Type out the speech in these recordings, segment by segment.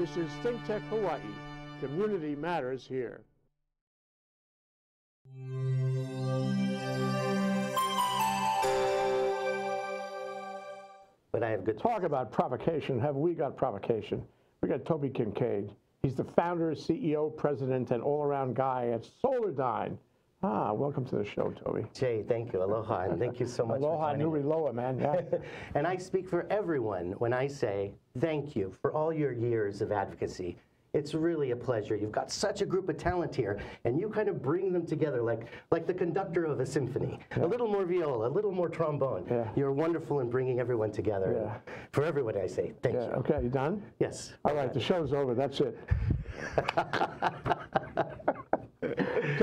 This is ThinkTech Hawaii. Community matters here. But I have good Talk about provocation. Have we got provocation? We got Toby Kincaid. He's the founder, CEO, president, and all-around guy at Solardyne. Ah, welcome to the show, Toby. Jay, thank you. Aloha, and thank you so much. Aloha, for Loa, man. Yeah. and I speak for everyone when I say thank you for all your years of advocacy. It's really a pleasure. You've got such a group of talent here, and you kind of bring them together like, like the conductor of a symphony. A little more viola, a little more trombone. Yeah. You're wonderful in bringing everyone together. Yeah. For everyone, I say thank yeah. you. Okay, you done? Yes. All right, the show's over. That's it.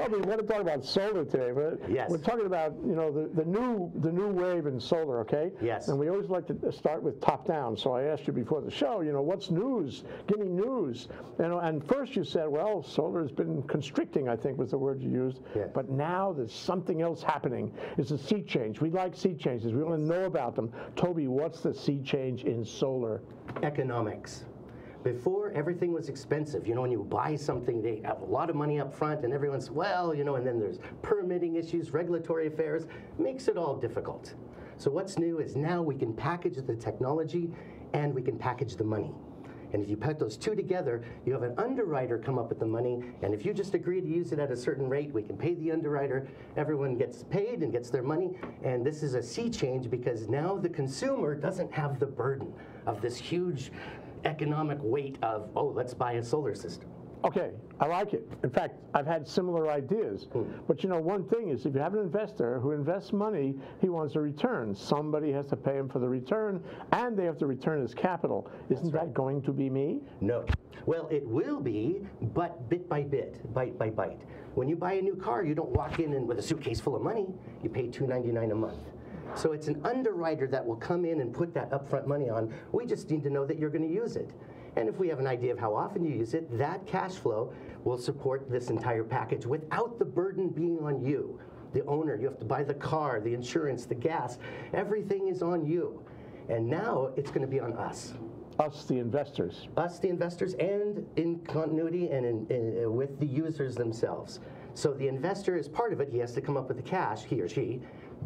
Toby, we want to talk about solar today, but Yes. we're talking about you know the, the new the new wave in solar, okay? Yes. And we always like to start with top down. So I asked you before the show, you know, what's news? Give me news. You know, and first you said, well, solar has been constricting. I think was the word you used. Yes. But now there's something else happening. It's a sea change. We like sea changes. We want to know about them. Toby, what's the sea change in solar? economics. Before everything was expensive, you know, when you buy something, they have a lot of money up front, and everyone's well, you know, and then there's permitting issues, regulatory affairs, makes it all difficult. So what's new is now we can package the technology and we can package the money. And if you put those two together, you have an underwriter come up with the money, and if you just agree to use it at a certain rate, we can pay the underwriter, everyone gets paid and gets their money, and this is a sea change because now the consumer doesn't have the burden of this huge economic weight of, oh, let's buy a solar system. Okay, I like it. In fact, I've had similar ideas. Hmm. But you know, one thing is if you have an investor who invests money, he wants a return. Somebody has to pay him for the return, and they have to return his capital. Isn't that going to be me? No. Well, it will be, but bit by bit, bite by bite. When you buy a new car, you don't walk in and with a suitcase full of money. You pay $2.99 a month. So it's an underwriter that will come in and put that upfront money on. We just need to know that you're going to use it. And if we have an idea of how often you use it, that cash flow will support this entire package without the burden being on you, the owner. You have to buy the car, the insurance, the gas. Everything is on you. And now it's going to be on us Us, the investors. us, the investors, and in continuity and in, in, uh, with the users themselves. So the investor is part of it. He has to come up with the cash, he or she.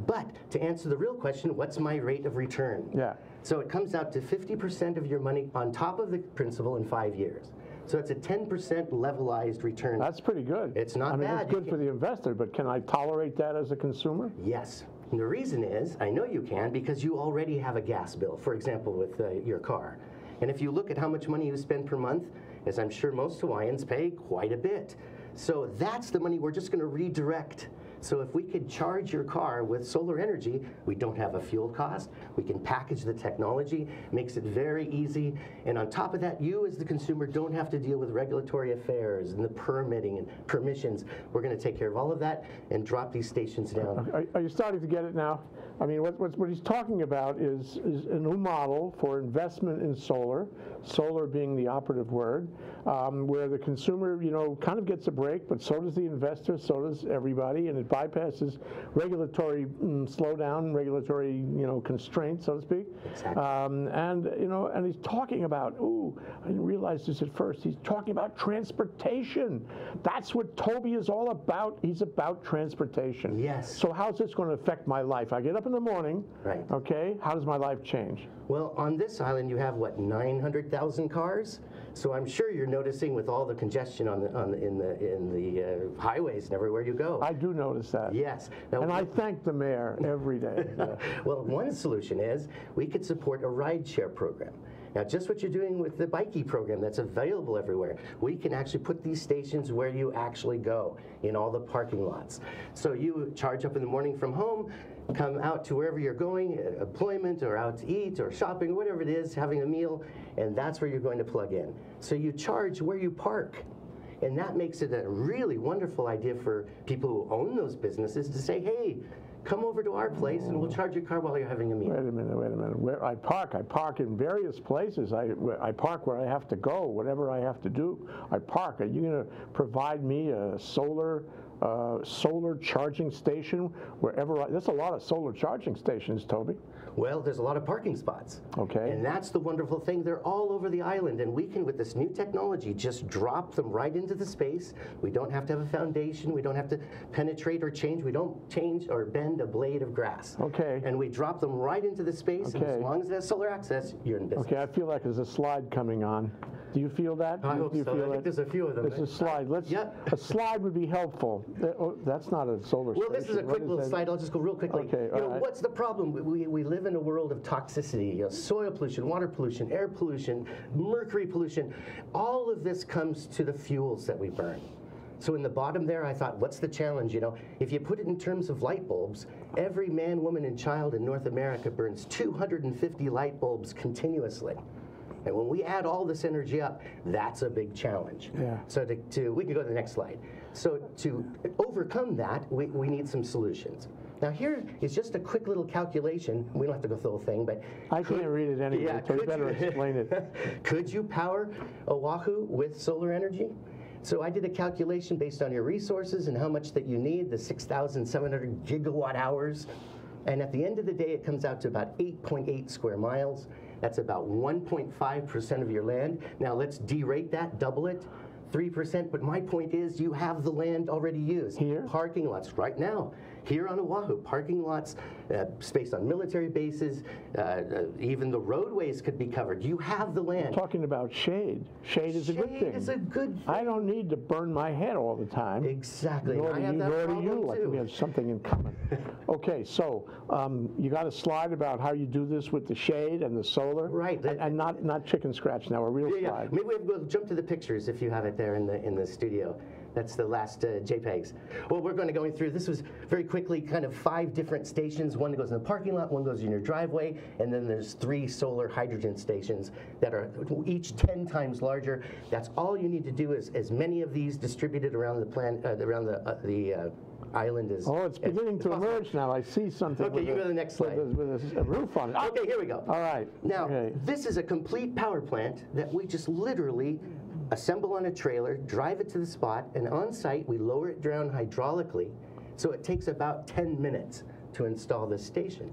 But to answer the real question, what's my rate of return? Yeah. So it comes out to 50% of your money on top of the principal in five years. So it's a 10% levelized return. That's pretty good. It's not I mean, bad. it's good for the investor, but can I tolerate that as a consumer? Yes. And the reason is, I know you can because you already have a gas bill, for example, with uh, your car. And if you look at how much money you spend per month, as I'm sure most Hawaiians pay, quite a bit. So that's the money we're just going to redirect. So if we could charge your car with solar energy, we don't have a fuel cost. We can package the technology, makes it very easy. And on top of that, you as the consumer don't have to deal with regulatory affairs and the permitting and permissions. We're going to take care of all of that and drop these stations down. Are, are you starting to get it now? I mean, what, what, what he's talking about is, is a new model for investment in solar, solar being the operative word, um, where the consumer, you know, kind of gets a break, but so does the investor, so does everybody, and it bypasses regulatory mm, slowdown, regulatory, you know, constraints, so to speak. Exactly. Um, and, you know, and he's talking about, ooh, I didn't realize this at first, he's talking about transportation. That's what Toby is all about. He's about transportation. Yes. So how's this going to affect my life? I get up in the morning. Right. Okay. How does my life change? Well, on this island, you have what 900,000 cars. So I'm sure you're noticing with all the congestion on the, on the, in the in the uh, highways and everywhere you go. I do notice that. yes. Now, And I thank the mayor every day. Well, one solution is we could support a rideshare program. Now, just what you're doing with the Biki program that's available everywhere, we can actually put these stations where you actually go in all the parking lots. So you charge up in the morning from home, come out to wherever you're going, uh, employment or out to eat or shopping, whatever it is, having a meal, and that's where you're going to plug in. So you charge where you park. And that makes it a really wonderful idea for people who own those businesses to say, hey, come over to our place and we'll charge your car while you're having a meal. Wait a minute, wait a minute. Where I park, I park in various places. I, I park where I have to go, whatever I have to do. I park. Are you going to provide me a solar uh, solar charging station wherever, I- there's a lot of solar charging stations, Toby. Well, there's a lot of parking spots. Okay. And that's the wonderful thing. They're all over the island, and we can, with this new technology, just drop them right into the space. We don't have to have a foundation. We don't have to penetrate or change. We don't change or bend a blade of grass. Okay. And we drop them right into the space, and as long as it has solar access, you're in business. Okay, I feel like there's a slide coming on. Do you feel that? I Do hope you so. I feel think that? there's a few of them. There's a slide. Let's, Yep. a slide would be helpful. Uh, oh, That's not a solar Well, station. this is a quick little that? slide. I'll just go real quickly. Okay, you know, all right. what's the problem? We, we live in a world of toxicity, you know, soil pollution, water pollution, air pollution, mercury pollution. All of this comes to the fuels that we burn. So in the bottom there, I thought, what's the challenge? You know, if you put it in terms of light bulbs, every man, woman, and child in North America burns 250 light bulbs continuously. And when we add all this energy up, that's a big challenge. Yeah. So to, to we can go to the next slide. So to overcome that, we, we need some solutions. Now here is just a quick little calculation. We don't have to go through the whole thing, but I can't read it anyway, yeah, so you could better you- explain it. could you power Oahu with solar energy? So I did a calculation based on your resources and how much that you need, the 6,700 gigawatt hours. And at the end of the day, it comes out to about 8.8 square miles. That's about 1.5% of your land. Now let's derate that, double it, 3%. But my point is, you have the land already used. Here? Parking lots right now. Here on Oahu, parking lots, uh, spaced on military bases, uh, uh, even the roadways could be covered. You have the land. Talking about shade. Shade is a good thing. Shade is a good thing. I don't need to burn my head all the time. Exactly. Nor I do have you, that nor do you. I think we have something in common. Okay, so um, you got a slide about how you do this with the shade and the solar? Right, And, and not, not chicken scratch now, a real Yeah, yeah. slide. Maybe we'll jump to the pictures if you have it there in the in the studio. That's the last uh, JPEGs. Well, we're going to go through. This was very quickly kind of five different stations. One goes in the parking lot, one goes in your driveway, and then there's three solar hydrogen stations that are each 10 times larger. That's all you need to do is as many of these distributed around the plan uh, around the uh, the uh, island is. Oh, it's beginning to possible. emerge now. I see something. Okay, you a- go to the next with slide. a- With a, a roof on it. Okay, here we go. All right. Now, okay. this is a complete power plant that we just literally assemble on a trailer, drive it to the spot, and on site we lower it down hydraulically. So it takes about 10 minutes to install this station.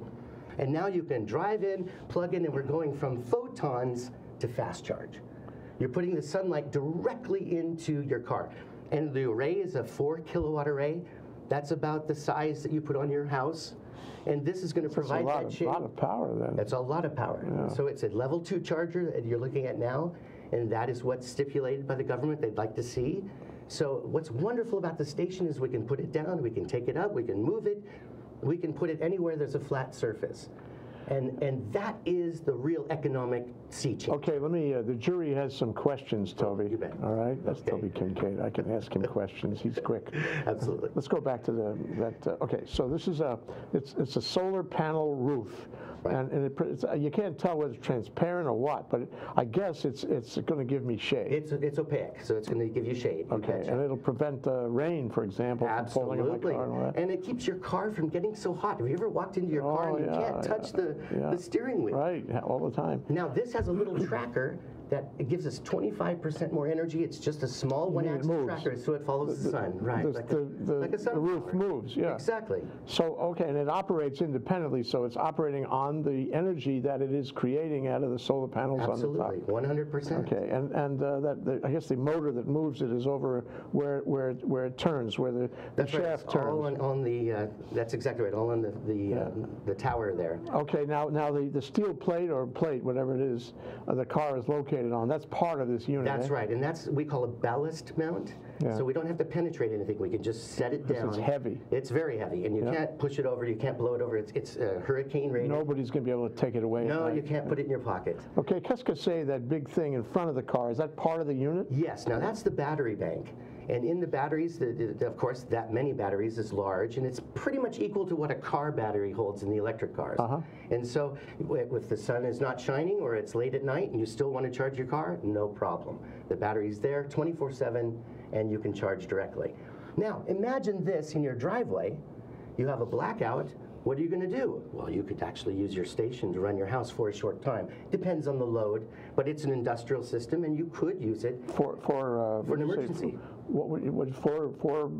And now you can drive in, plug in, and we're going from photons to fast charge. You're putting the sunlight directly into your car. And the array is a four kilowatt array. That's about the size that you put on your house. And this is going to It's a provide lot that of, lot of power then. That's a lot of power. So it's a level two charger that you're looking at now, and that is what's stipulated by the government they'd like to see. So what's wonderful about the station is we can put it down, we can take it up, we can move it, we can put it anywhere there's a flat surface. And, and that is the real economic sea change. Okay, let me, uh, the jury has some questions, Toby. you bet. All right, that's Okay. Toby Kincaid. I can ask him questions. He's quick. Absolutely. Let's go back to the, that, uh, okay, so this is a, it's, it's a solar panel roof. Right. And, and it, it's, you can't tell whether it's transparent or what, but it- I guess it's, it's gonna give me shade. It's, it's opaque, so it's going to give you shade. you Okay, and it'll prevent uh, rain, for example, from falling on my Absolutely. car and. And it keeps your car from getting so hot. Have you ever walked into your car Oh, and you can't touch yeah, the, yeah. the steering wheel? Right, all the time. Now, this has a little tracker that it gives us 25% more energy. It's just a small one axis tracker, so it follows the, sun. Right. The, like a, the, the- like a the roof sunflower. moves, yeah. Exactly. So, okay, and it operates independently, so it's operating on the energy that it is creating out of the solar panels on the top. Absolutely. 100%. Okay, and, and uh, that, the- I guess the motor that moves it is over where, where, it- where it turns, where the, the That's right. shaft It's all on, on the, uh, that's exactly right, all on the, the, uh, the tower there. Okay, now, now the, the steel plate or plate, whatever it is, uh, the car is located on, that's part of this unit, That's eh? right, and that's, we call a ballast mount. Yeah. So we don't have to penetrate anything, we can just set it down. it's heavy. It's very heavy, and you Yeah. can't push it over, you can't blow it over, it's, it's uh, hurricane rated. Nobody's gonna be able to take it away No, you can't put it in your pocket. Okay, qu'est-ce that big thing in front of the car, is that part of the unit? Yes, now that's the battery bank. And in the batteries, the, the, of course, that many batteries is large, and it's pretty much equal to what a car battery holds in the electric cars. Uh-huh. And so, if the sun is not shining or it's late at night and you still want to charge your car, no problem. The battery's there 24 7 and you can charge directly. Now, imagine this in your driveway. You have a blackout. What are you going to do? Well, you could actually use your station to run your house for a short time. Depends on the load, but it's an industrial system and you could use it For, for. uh, For an emergency. What would, what, four, four,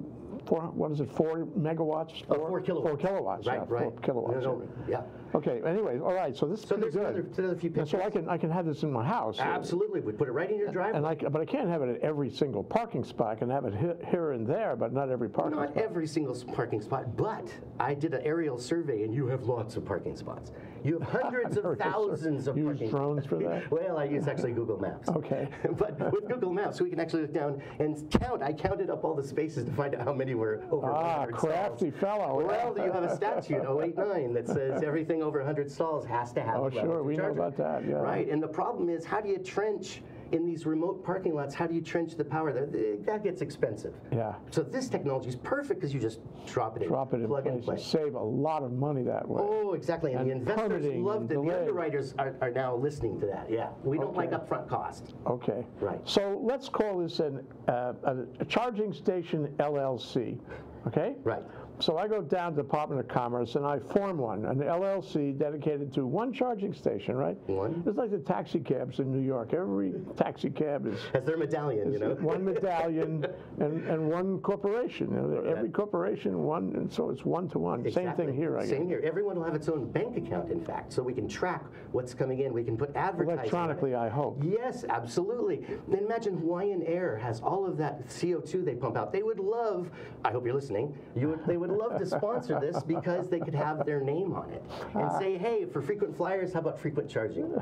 four, what is it, four megawatts? Oh, four kilowatts. Four kilowatts, yeah, Right, four kilowatts. No, no, yeah. Okay, anyway, all right, so this is So pretty there's another, good. another few And so. I can, I can have this in my house. Absolutely, we put it right in your driveway. And I, c- but I can't have it at every single parking spot. I can have it here and there, but not every parking Not spot. every single parking spot, but I did an aerial survey and you have lots of parking spots. You have hundreds of thousands of Use parking drones for that? Well, I use actually Google Maps. Okay. But with Google Maps, we can actually look down and count. I counted up all the spaces to find out how many were over Ah, 100 stalls. crafty fellow. Well, you have a statute, 089, that says everything over 100 stalls has to have Oh, a sure, we know about that, yeah. Right, and the problem is, how do you trench in these remote parking lots? How do you trench the power? That, that gets expensive. Yeah. So this technology is perfect because you just drop it in, Drop it in plug and place. play. Save a lot of money that way. Oh, exactly. And, the investors loved and it. The underwriters are, are now listening to that. Yeah. We don't like upfront cost. Okay. Right. So let's call this an, uh, a a charging station LLC, okay? Right. So I go down to Department of Commerce and I form one, an LLC dedicated to one charging station, right? One. It's like the taxi cabs in New York. Every taxi cab is As their medallion, you know. one medallion and, and one corporation. You know, Every corporation, one, and so it's one to one. Same thing here, I guess. Same here. Everyone will have its own bank account, in fact, so we can track what's coming in. We can put advertising. on. Electronically, I hope. Yes, absolutely. Then imagine Hawaiian Air has all of that CO2 they pump out. They would love, I hope you're listening, you would, they would love to sponsor this because they could have their name on it and say, hey, for frequent flyers, how about frequent charging?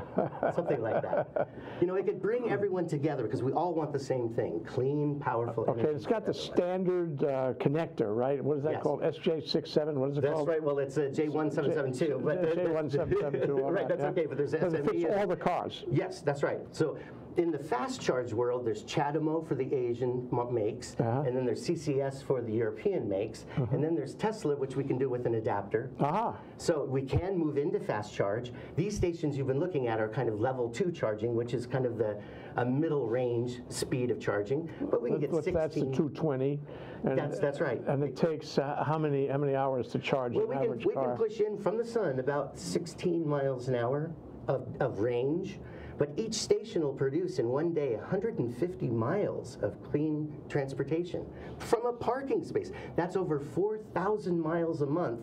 Something like that. You know, it could bring everyone together because we all want the same thing, clean, powerful Okay, it's got the standard uh, connector, right? What is that Yes. called? SJ67, what is it That's called? right. Well, it's a J1772. but J1772. all Right, that's yeah. okay, but there's Because it fits all the cars. Yes, that's right. So in the fast charge world, there's CHAdeMO for the Asian makes, Uh-huh. and then there's CCS for the European makes, and then there's Tesla, which we can do with an adapter. Aha, So we can move into fast charge. These stations you've been looking at are kind of level two charging, which is kind of the a middle range speed of charging. But we can get But that's the 16. 220. and- That's- that's right. And it takes uh, how many, how many hours to charge Well, an we can, average we can push in from the sun about 16 miles an hour of, of range, but each station will produce in one day 150 miles of clean transportation from a parking space. That's over 4,000 miles a month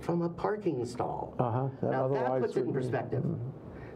from a parking stall. Uh-huh, that Now that puts it in would be- perspective.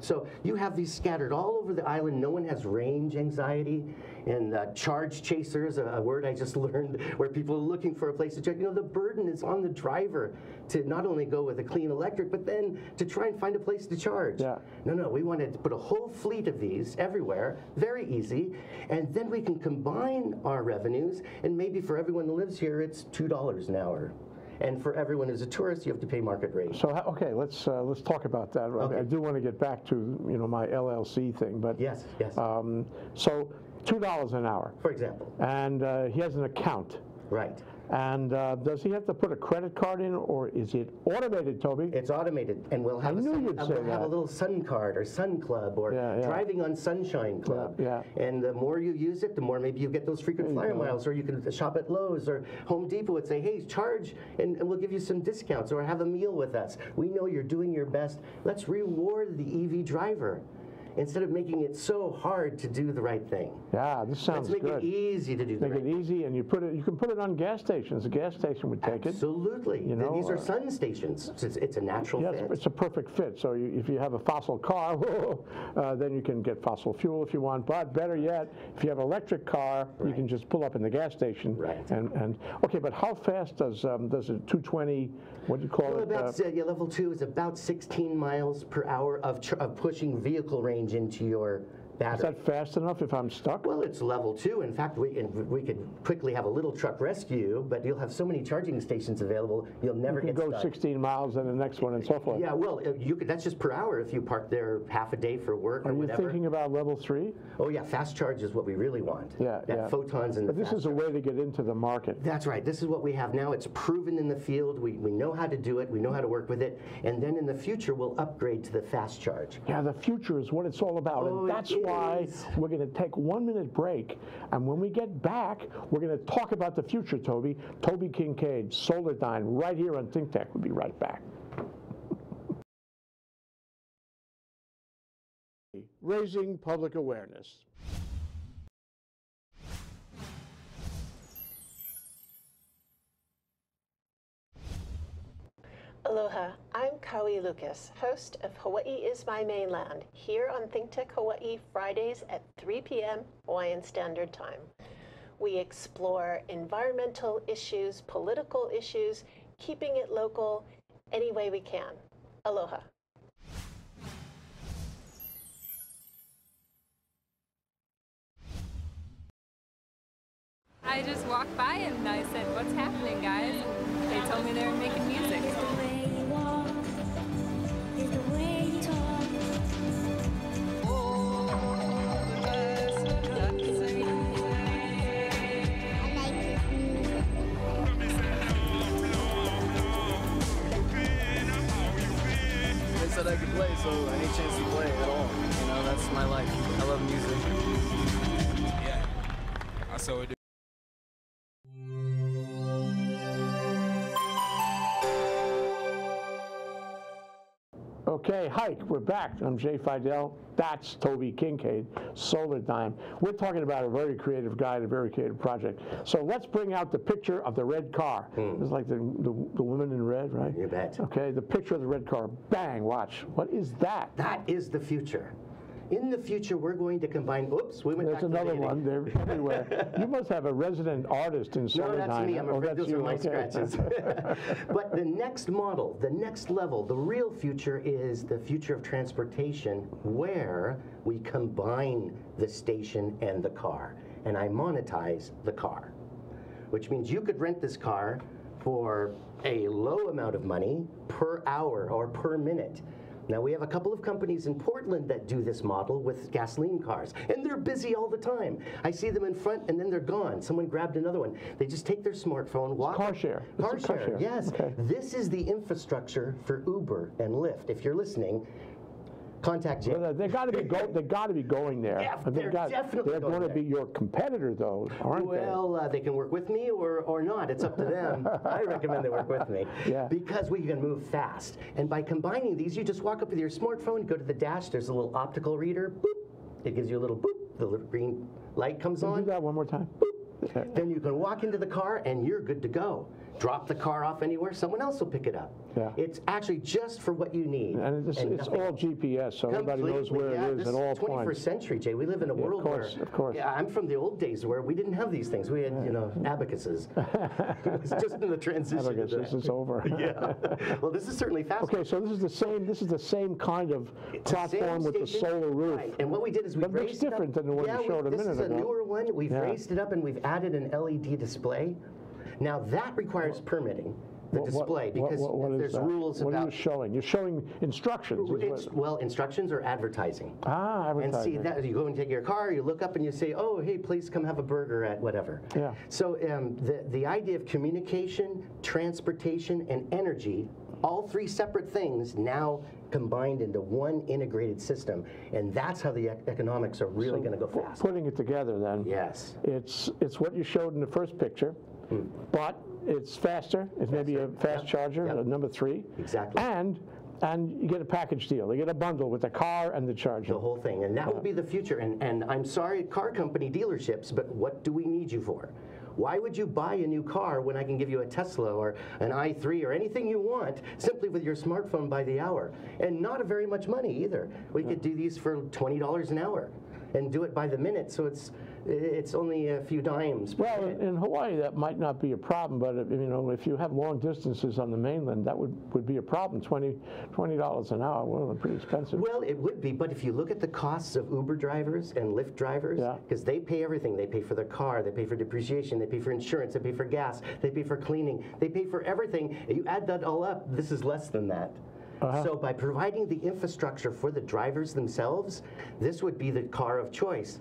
So you have these scattered all over the island. No one has range anxiety and uh, charge chasers, a, a word I just learned, where people are looking for a place to charge. You know, the burden is on the driver to not only go with a clean electric, but then to try and find a place to charge. Yeah. No, no, we wanted to put a whole fleet of these everywhere, very easy, and then we can combine our revenues, and maybe for everyone that lives here, it's $2 an hour. And for everyone who's a tourist, you have to pay market rate. So, how- okay, let's, uh, let's talk about that. I Okay. I do want to get back to, you know, my LLC thing, but. Yes, yes. um, So, $2 an hour. for example, And uh, he has an account. right. And uh, does he have to put a credit card in, or is it automated, Toby? It's automated, and we'll have, a, knew sun, you'd uh, say we'll have a little Sun Card or Sun Club or Yeah, yeah. Driving on Sunshine Club. Yeah, And the more you use it, the more maybe you get those frequent flyer miles, or you can shop at Lowe's or Home Depot and say, hey, charge, and, and we'll give you some discounts, or have a meal with us. We know you're doing your best. Let's reward the EV driver instead of making it so hard to do the right thing. Yeah, this sounds Let's make good. it easy to do the Make right it easy, and you put it, you can put it on gas stations. A gas station would take it. Absolutely. You know, These are uh, sun stations. It's, it's a natural Yes, fit. it's a perfect fit. So you, if you have a fossil car, uh, then you can get fossil fuel if you want. But better yet, if you have an electric car, you can just pull up in the gas station. Right. And, and okay, but how fast does um, does a 220? What do you call Well, it? about uh, yeah, level two is about 16 miles per hour of, of pushing vehicle range into your is battery. that fast enough if I'm stuck? Well, it's level two. In fact, we can, we could quickly have a little truck rescue but you'll have so many charging stations available, you'll never you can get go stuck. 16 miles and the next one and so forth. Yeah, well, uh, you could, that's just per hour if you park there half a day for work or Are you thinking about level three? oh yeah, fast charge is what we really want. Yeah, that yeah. photons and the But this is a way to get into the market. That's right. This is what we have now. It's proven in the field. We, we know how to do it. We know how to work with it. And then in the future, we'll upgrade to the fast charge. Yeah, the future is what it's all about. Oh, and that's why we're going to take one minute break. And when we get back, we're going to talk about the future, Toby. Toby Kincaid, Solardyne, right here on Think Tech. We'll be right back. Raising public awareness. Aloha, I'm Kaui Lucas, host of Hawaii is My Mainland, here on Think Tech Hawaii Fridays at 3 p.m. Hawaiian Standard Time. We explore environmental issues, political issues, keeping it local any way we can. Aloha. I just walked by and I said, what's happening, guys? They told me they were making play, so any chance to play at all. You know, that's my life. I love music. Yeah, I saw it. Hike, we're back. I'm Jay Fidell. That's Toby Kincaid, Solardyne. We're talking about a very creative guy and a very creative project. So let's bring out the picture of the red car. Hmm. It's like the, the, the woman in red, right? You bet. Okay, the picture of the red car. Bang, watch. What is that? That is the future. In the future, we're going to combine. Oops, we went to another one. They're everywhere. you must have a resident artist in No, Solar that's me. I'm Oh, afraid that's those you. are my okay. scratches. but the next model, the next level, the real future is the future of transportation where we combine the station and the car. And I monetize the car, which means you could rent this car for a low amount of money per hour or per minute. Now, we have a couple of companies in Portland that do this model with gasoline cars, and they're busy all the time. I see them in front, and then they're gone. Someone grabbed another one. They just take their smartphone, walk. car share. Car a car share, share. yes. Okay. This is the infrastructure for Uber and Lyft. If you're listening, contact. Well, they got to be go, they got to be going there. Yeah, They they're got- definitely They're going going to be your competitor, though, aren't they? Well, uh, they can work with me or, or not. It's up to them. I recommend they work with me Yeah. because we can move fast. And by combining these, you just walk up with your smartphone, go to the dash. There's a little optical reader. Boop. It gives you a little boop. The little green light comes Do on. Do that one more time. Boop. Then you can walk into the car and you're good to go. Drop the car off anywhere, someone else will pick it up. Yeah. It's actually just for what you need. And it's, it's all GPS, so everybody knows where yeah, it is at all 21st points. century, Jay. We live in a world course, where, of course. Yeah, I'm from the old days where we didn't have these things. We had, you know, abacuses. it's just in the transition. I guess to this that. is over. yeah. Well, this is certainly fast. Okay, so this is the same. This is the same kind of It's platform with the solar roof. Right. And what we did is we looks raised it up. different than the one you yeah, we- showed a this is a newer one. We've Yeah. raised it up and we've added an LED display. Now that requires permitting the What- display because what- what there's that? what What are you showing? You're showing instructions. Well, instructions are advertising. ah, advertising. And see that you go and take your car, you look up and you say, "Oh, hey, please come have a burger at whatever." Yeah. So um, the the idea of communication, transportation, and energy, all three separate things, now combined into one integrated system, and that's how the ec- economics are really going to go fast. Putting it together, then. Yes. It's it's what you showed in the first picture, but it's faster. It's maybe a fast Yep. charger, Yep. number three. Exactly. And and you get a package deal. You get a bundle with the car and the charger. The whole thing, and that will be the future. And and I'm sorry, car company dealerships, but what do we need you for? Why would you buy a new car when I can give you a Tesla or an i3 or anything you want simply with your smartphone by the hour? And not a very much money either. We could do these for $20 an hour and do it by the minute, so it's it's only a few dimes. per Well, in, in Hawaii, that might not be a problem, but if, you know, if you have long distances on the mainland, that would, would be a problem. 20 dollars an hour, well, they're pretty expensive. Well, it would be, but if you look at the costs of Uber drivers and Lyft drivers, Yeah. because they pay everything. They pay for their car, they pay for depreciation, they pay for insurance, they pay for gas, they pay for cleaning, they pay for everything. You add that all up, this is less than that. Uh-huh. So by providing the infrastructure for the drivers themselves, this would be the car of choice.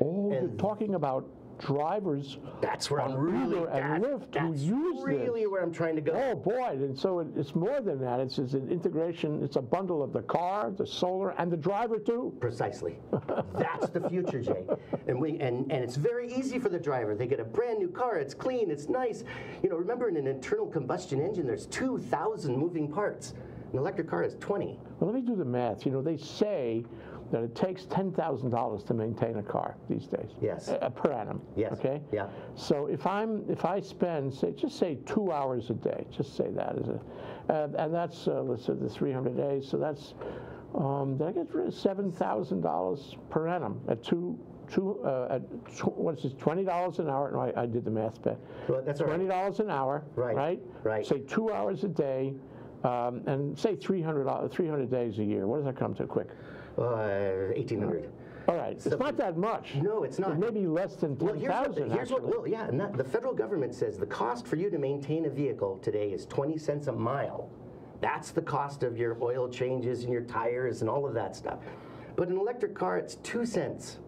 Oh, you're talking about drivers. That's where I'm on really Uber and that- Lyft who that's use really this. where I'm trying to go. Oh boy! And so it, it's more than that. It's, it's an integration. It's a bundle of the car, the solar, and the driver too. Precisely. That's the future, Jay. And we and, and it's very easy for the driver. They get a brand new car. It's clean. It's nice. You know, remember in an internal combustion engine, there's 2,000 moving parts. An electric car is 20. Well, let me do the math. You know, they say that it takes ten thousand dollars to maintain a car these days. Yes. Uh, per annum. Yes. Okay. Yeah. So if I'm if I spend say just say two hours a day, just say that as a, And, and that's, uh, let's say, the 300 days, so that's, um, did I get rid of $7,000 per annum at two, two, uh, at, tw- what's this, $20 an hour? No, I, I did the math bit. Well, that's $20 an hour, Right, right? right. Say two hours a day, um, and say 300, 300 days a year. What does that come to quick? Uh, 1800. All right, it's not that much. No, it's not. It may be less than Well, here's what, 10,000 here's what, well, yeah, the federal government says the cost for you to maintain a vehicle today is 20 cents a mile. That's the cost of your oil changes and your tires and all of that stuff. But an electric car, it's two cents.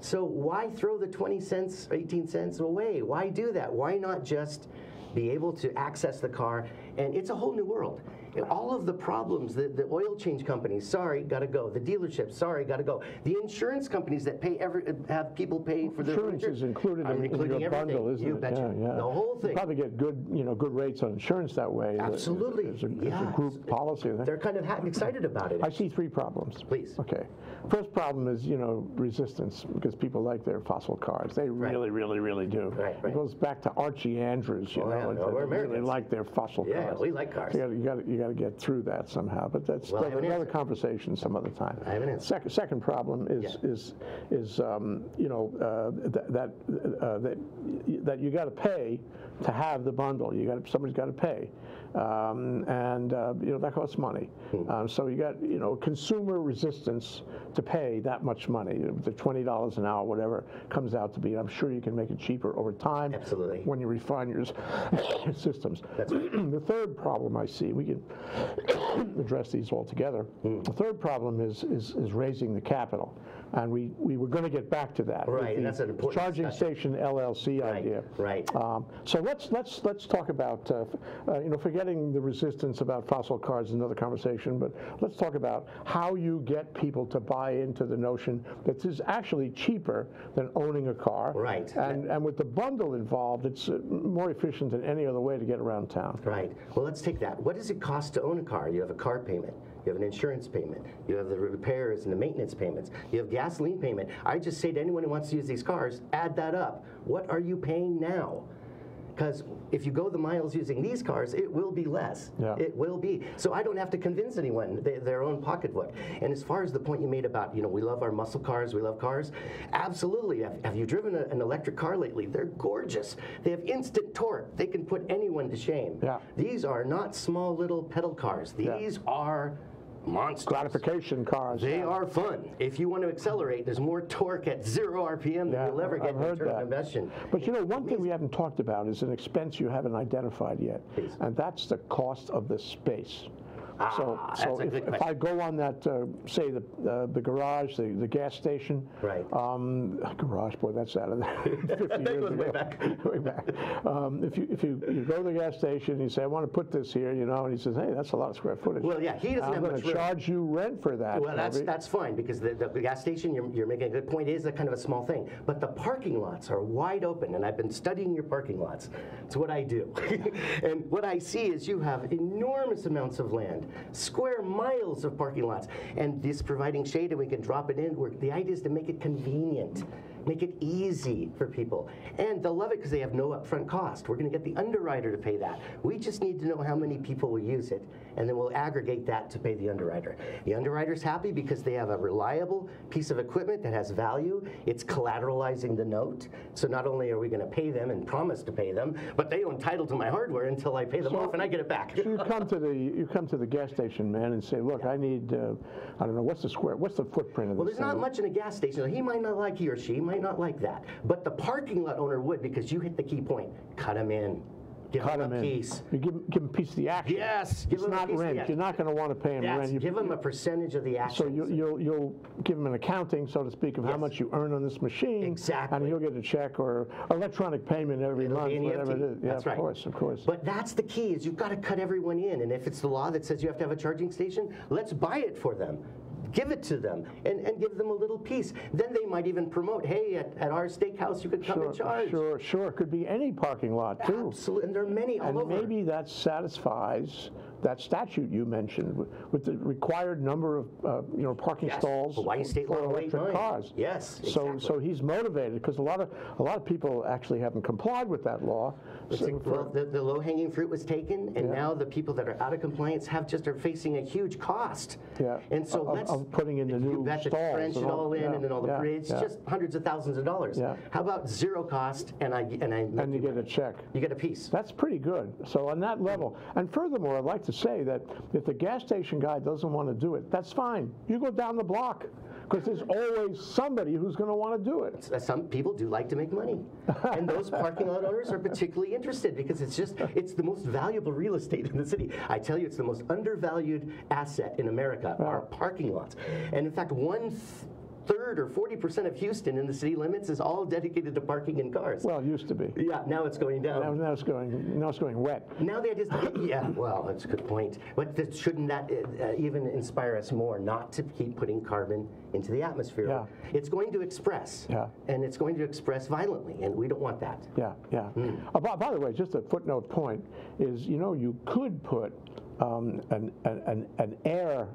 So why throw the 20 cents, 18 cents away? Why do that? Why not just be able to access the car? And it's a whole new world. All of the problems, the, the oil change companies, sorry, gotta go. The dealerships, sorry, gotta go. The insurance companies that pay every, have people pay for their Insurance is included I'm in in your everything. bundle, isn't You it? betcha. Yeah, yeah. The whole thing. You probably get good, you know, good rates on insurance that way. Absolutely, It's a, it's a yeah. group policy. They're kind of excited about it. I see three problems. Please. Okay. First problem is, you know, resistance, because people like their fossil cars. They really, really, really do. Right, right. It goes back to Archie Andrews, you Oh, know. yeah, no, they really like their fossil Yeah, cars. we like cars. You gotta, you gotta, get through that somehow, but that's Well, an another conversation some other time. I have an answer. Second, second problem is, Yeah. is, is, um, you know, uh, th- that, uh, that, that you gotta pay to have the bundle. You got, somebody's gotta pay. Um, and, uh, you know, that costs money. Hmm. Um, so you got, you know, consumer resistance to pay that much money, the $20 an hour, whatever comes out to be. I'm sure you can make it cheaper over time. Absolutely. When you refine your systems. That's right. The third problem I see, we can address these all together. Hmm. The third problem is, is, is raising the capital. And we, we were going to get back to that. Right, that's an important Charging discussion. station LLC Right, idea. right. Um, So let's, let's, let's talk about, uh, uh, you know, forgetting the resistance about fossil cars is another conversation, but let's talk about how you get people to buy into the notion that this is actually cheaper than owning a car. Right. And, and with the bundle involved, it's uh, more efficient than any other way to get around town. Right. Well, let's take that. What does it cost to own a car? You have a car payment. You have an insurance payment. You have the repairs and the maintenance payments. You have gasoline payment. I just say to anyone who wants to use these cars, add that up. What are you paying now? Because if you go the miles using these cars, it will be less. Yeah. It will be. So I don't have to convince anyone they, their own pocketbook. And as far as the point you made about, you know, we love our muscle cars, we love cars, absolutely. Have, have you driven a, an electric car lately? They're gorgeous. They have instant torque. They can put anyone to shame. Yeah. These are not small little pedal cars. Yeah. These are monsters. Gratification cars. They are fun. If you want to accelerate, there's more torque at zero RPM than Yeah, you'll ever get I've in heard that. combustion. But you know, one thing we haven't talked about is an expense you haven't identified yet, Please. and that's the cost of the space. So, Ah, so that's a if, good if I go on that, uh, say the uh, the garage, the, the gas station, Right. Um, garage, boy, that's out of there. 50 years goes ago. way back. way back. Um, if you if you, you go to the gas station, you say, I want to put this here, you know, and he says, Hey, that's a lot of square footage. Well, yeah, he doesn't I'm have gonna much room. charge you rent for that. Well, that's Toby." that's fine because the, the gas station you're, you're making a good point is a kind of a small thing, but the parking lots are wide open, and I've been studying your parking lots. It's what I do, and what I see is you have enormous amounts of land, square miles of parking lots, and this providing shade, and we can drop it in. The idea is to make it convenient. Make it easy for people. And they'll love it because they have no upfront cost. We're going to get the underwriter to pay that. We just need to know how many people will use it, and then we'll aggregate that to pay the underwriter. The underwriter's happy because they have a reliable piece of equipment that has value. It's collateralizing the note. So not only are we going to pay them and promise to pay them, but they own title to my hardware until I pay them off and I get it back. So you come to the you come to the gas station man and say, look, I need uh, I don't know what's the square what's the footprint of Well, this Well, there's not much in a gas station. He might not like he or she might not like that, but the parking lot owner would because you hit the key point. Cut them in, give Cut them them a in. piece. You give, 'em- give 'em a piece of the action. Yes, give it's 'em a not piece of the rent. action. You're not going to want to pay them Yes, rent. You- give them a percentage of the action. so you, you'll you'll give them an accounting, so to speak, of how Yes. much you earn on this machine. Exactly. And you'll get a check or electronic payment every It'll month, be an whatever EFT. it is. Yeah, That's of right. course, of course. But that's the key is you've got to cut everyone in. And if it's the law that says you have to have a charging station, let's buy it for them. Give it to them and, and give them a little piece. Then they might even promote, hey, at, at our steakhouse you could come sure, and charge. sure, sure. Could be any parking lot too. Absolutely. And there are many all And over. maybe that satisfies that statute you mentioned with- the required number of, uh, you know, parking Yes, stalls Hawaii State for Law electric 089. cars. Yes, So, exactly. so he's motivated, because a lot of, a lot of people actually haven't complied with that law. So like, well, the, the low-hanging fruit was taken, and Yeah. now the people that are out of compliance have just are facing a huge cost. Yeah, And so of- let's of putting in the you new got to stalls trench and it all- all in, yeah, and then all the yeah, bridge, just hundreds of thousands of dollars. Yeah. How about zero cost, and I and I And you get a check. you get a piece. That's pretty good. So on that level, and furthermore, I'd like to say that if the gas station guy doesn't want to do it, that's fine. You go down the block, because there's always somebody who's going to want to do it. Some people do like to make money, and those parking lot owners are particularly interested because it's just it's the most valuable real estate in the city. I tell you, it's the most undervalued asset in America our parking lots, and in fact, one. Th- Third or 40% of Houston in the city limits is all dedicated to parking and cars. Well, it used to be. yeah, now it's going down. Now, now it's going, now it's going wet. Now the idea is, yeah, well, that's a good point. But th- shouldn't that uh, uh, even inspire us more not to keep putting carbon into the atmosphere? Yeah. It's going to express, Yeah. and it's going to express violently, and we don't want that. Yeah, yeah. Uh, by, by the way, just a footnote point is, you know, you could put um, an, an, an, an air,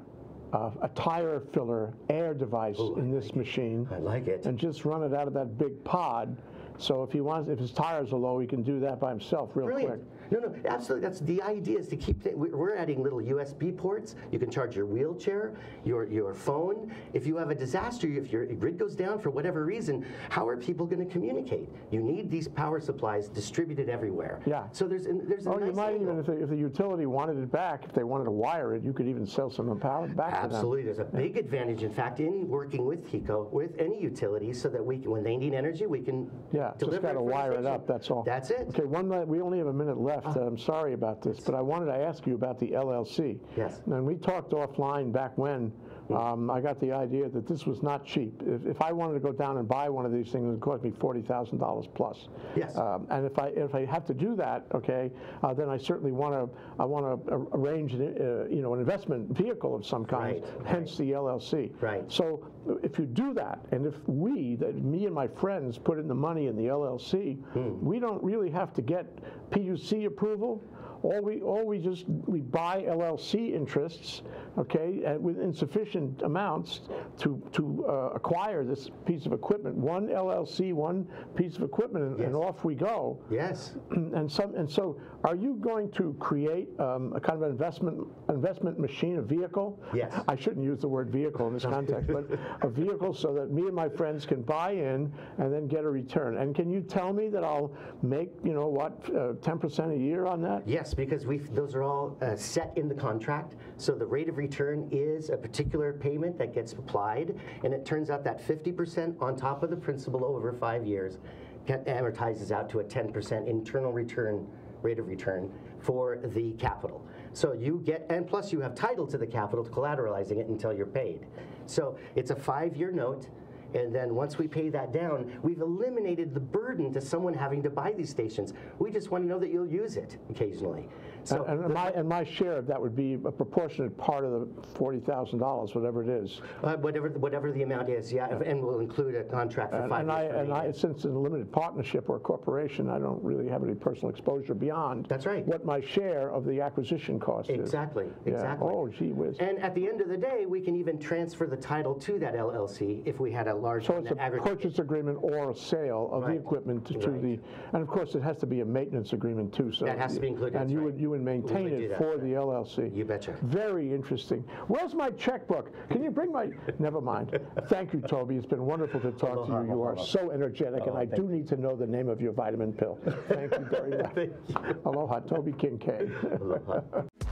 uh, a tire filler air device in this machine. I like it. And just run it out of that big pod. So if he wants, if his tires are low, he can do that by himself real Brilliant. quick. No, no, absolutely. That's the idea is to keep. We- we're adding little USB ports. You can charge your wheelchair, your your phone. If you have a disaster, if your grid goes down for whatever reason, how are people going to communicate? You need these power supplies distributed everywhere. Yeah. So there's an- there's a Oh, nice you might angle. even, if the, if the utility wanted it back, if they wanted to wire it, you could even sell some of the power back to them. Absolutely, there's a big advantage, in fact, in working with HECO, with any utility, so that we, can, when they need energy, we can Yeah, Deliver just got to it for the wire it up, that's all. That's it. Okay, one minute, we only have a minute left. I'm sorry about this, but I wanted to ask you about the LLC. Yes. And we talked offline back when, um, I got the idea that this was not cheap. If, if I wanted to go down and buy one of these things, it would cost me $40,000 plus. Yes. Um, And if I, if I have to do that, okay, uh, then I certainly want to, I want to arrange, an, uh, you know, an investment vehicle of some kind, Right, hence the LLC. Right. So if you do that, and if we, that me and my friends, put in the money in the LLC, Hmm. we don't really have to get PUC approval. All we, all we just, we buy LLC interests, okay, and with insufficient amounts to, to uh, acquire this piece of equipment. One LLC, one piece of equipment, and- and off we go. Yes. And some, and so, are you going to create um, a kind of an investment, investment machine, a vehicle? Yes. I shouldn't use the word vehicle in this context, but a vehicle so that me and my friends can buy in and then get a return. And can you tell me that I'll make, you know, what, uh, 10% a year on that? Yes, because we those are all uh, set in the contract. So the rate of return is a particular payment that gets applied, and it turns out that 50% on top of the principal over five years amortizes out to a 10% internal return rate of return for the capital. So you get, and plus you have title to the capital, to collateralizing it until you're paid. So it's a five-year note. And then once we pay that down, we've eliminated the burden to someone having to buy these stations. We just want to know that you'll use it occasionally. So And and my, and my share of that would be a proportionate part of the $40,000, whatever it is. uh, whatever whatever the amount is, yeah, and we'll include a contract for And five and I, years. for and. I, since it's a limited partnership or a corporation, I don't really have any personal exposure beyond. That's right. What my share of the acquisition cost is. Exactly, Yeah. exactly. Oh, gee whiz. And at the end of the day, we can even transfer the title to that LLC if we had a large So it's a purchase agreement or a sale of the equipment to to Right. the, and of course, it has to be a maintenance agreement too, so. That has to be included, And you right. would, you We maintain it for right. the LLC. You betcha. Very interesting. Where's my checkbook? Can you bring my, never mind. Thank you, Toby. It's been wonderful to talk to you. You are so energetic, and I do need to know the name of your vitamin pill. Thank you very much. Aloha, Toby Kincaid. Aloha.